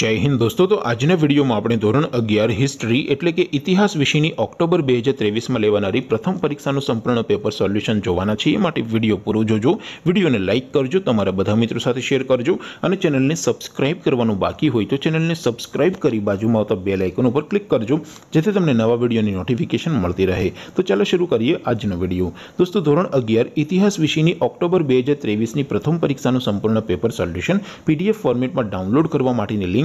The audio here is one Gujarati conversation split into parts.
જય હિન્દ દોસ્તો, તો આજના વિડીયોમાં આપણે ધોરણ અગિયાર હિસ્ટ્રી એટલે કે ઇતિહાસ વિષયની ઓક્ટોબર બે હજાર ત્રેવીસમાં લેવાનારી પ્રથમ પરીક્ષાનું સંપૂર્ણ પેપર સોલ્યુશન જોવાના છીએ. એ માટે વીડિયો પૂરો જોજો. વિડીયોને લાઇક કરજો, તમારા બધા મિત્રો સાથે શેર કરજો અને ચેનલને સબસ્ક્રાઇબ કરવાનું બાકી હોય તો ચેનલને સબસ્ક્રાઇબ કરી બાજુમાં આવતા બે લાઇકન ઉપર ક્લિક કરજો, જેથી તમને નવા વિડીયોની નોટિફિકેશન મળતી રહે. તો ચાલો શરૂ કરીએ આજનો વીડિયો. દોસ્તો, ધોરણ અગિયાર ઇતિહાસ વિષયની ઓક્ટોબર બે હજાર ત્રેવીસની પ્રથમ પરીક્ષાનું સંપૂર્ણ પેપર સોલ્યુશન પીડીએફ ફોર્મેટમાં ડાઉનલોડ કરવા માટેની લિંક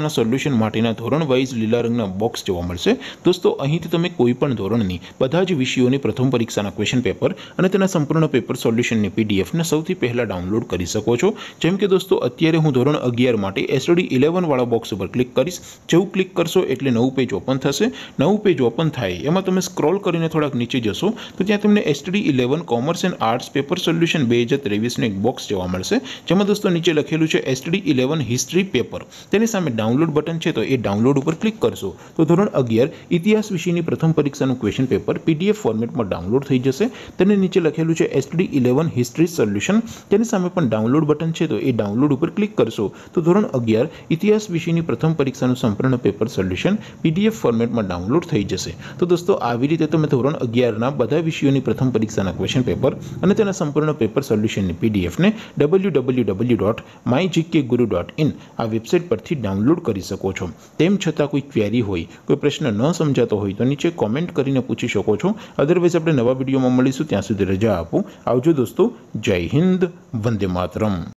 પરીક્ષાના સોલ્યુશન માટેના ધોરણ વાઇઝ લીલા રંગના બોક્સ જોવા મળશે. દોસ્તો, અહીંથી તમે કોઈ પણ ધોરણની બધા જ વિષયોની પ્રથમ પરીક્ષાના ક્વેશ્ચન પેપર અને તેના સંપૂર્ણ પેપર સોલ્યુશનની પીડીએફને સૌથી પહેલાં ડાઉનલોડ કરી શકો છો. જેમ કે દોસ્તો, અત્યારે હું ધોરણ અગિયાર માટે એસડી ઇલેવનવાળા બોક્સ ઉપર ક્લિક કરીશ. જેવું ક્લિક કરશો એટલે નવું પેજ ઓપન થશે. નવું પેજ ઓપન થાય, એમાં તમે સ્ક્રોલ કરીને થોડાક નીચે જશો, તો ત્યાં તમને SD eleven commerce and arts paper solution બે હજાર ત્રેવીસનું એક બોક્સ જોવા મળશે. જેમાં દોસ્તો નીચે લખેલું છે એસડી ઇલેવન હિસ્ટ્રી પેપર તેની સામે ડાઉનલોડ બટન છે તો એ ડાઉનલોડ ઉપર ક્લિક કરશો. તો ધોરણ અગિયાર, ઇતિહાસ વિષયની પ્રથમ પરીક્ષાનું ક્વેશ્ચન પેપર પીડીએફ ફોર્મેટમાં ડાઉનલોડ થઈ જશે. તેને નીચે લખેલું છે એસટી ઇલેવન હિસ્ટ્રી સોલ્યુશન તેની સામે પણ ડાઉનલોડ બટન છે તો એ ડાઉનલોડ ઉપર ક્લિક કરશો. તો ધોરણ અગિયાર, ઇતિહાસ વિષયની પ્રથમ પરીક્ષાનું સંપૂર્ણ પેપર સોલ્યુશન પીડીએફ ફોર્મેટમાં ડાઉનલોડ થઈ જશે. તો દોસ્તો, આવી રીતે તમે ધોરણ અગિયારના બધા વિષયોની પ્રથમ પરીક્ષાના ક્વેશ્ચન પેપર અને તેના સંપૂર્ણ પેપર સોલ્યુશનની પીડીએફને W W W dot my GK guru dot in આ વેબસાઇટ પરથી ડાઉનલોડ કરી શકો છો. તેમ છતાં કોઈ ક્વેરી હોય, કોઈ પ્રશ્ન ન સમજાતો હોય, તો નીચે કોમેન્ટ કરીને પૂછી શકો છો. અદરવાઇઝ આપણે નવા વિડીયોમાં મળીશું. ત્યાં સુધી રજા આપું. આવજો દોસ્તો. જય હિન્દ. વંદે માતરમ.